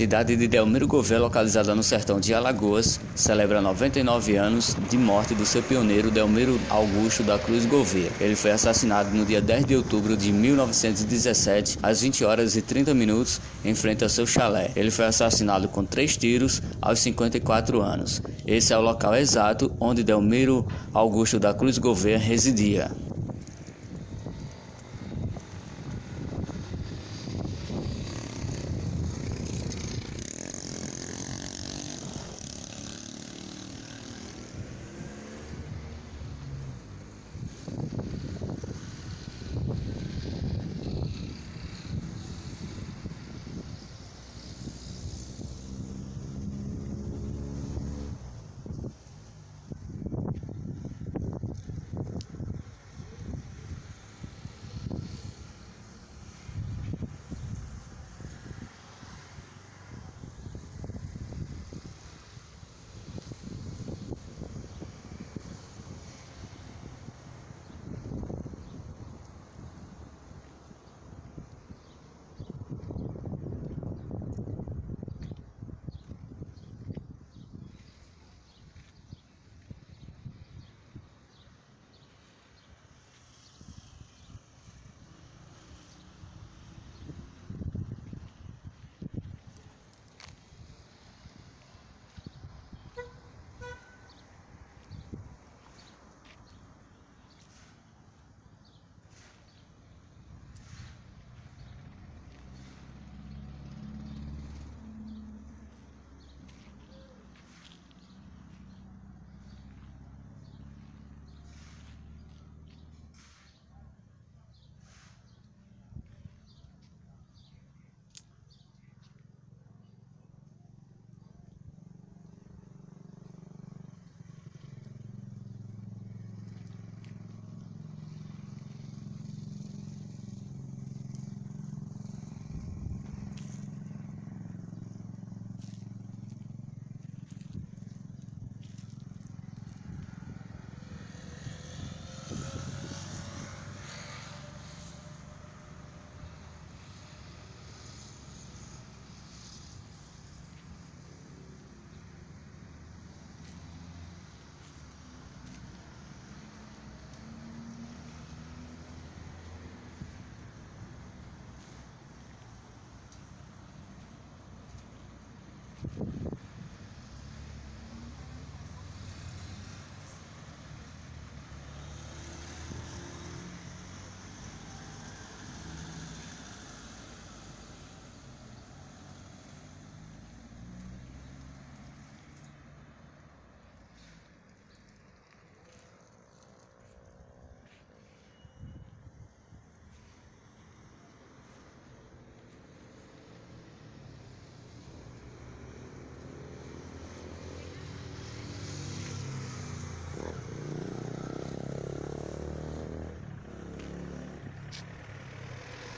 Cidade de Delmiro Gouveia, localizada no sertão de Alagoas, celebra 99 anos de morte do seu pioneiro Delmiro Augusto da Cruz Gouveia. Ele foi assassinado no dia 10 de outubro de 1917, às 20 horas e 30 minutos, em frente ao seu chalé. Ele foi assassinado com três tiros aos 54 anos. Esse é o local exato onde Delmiro Augusto da Cruz Gouveia residia.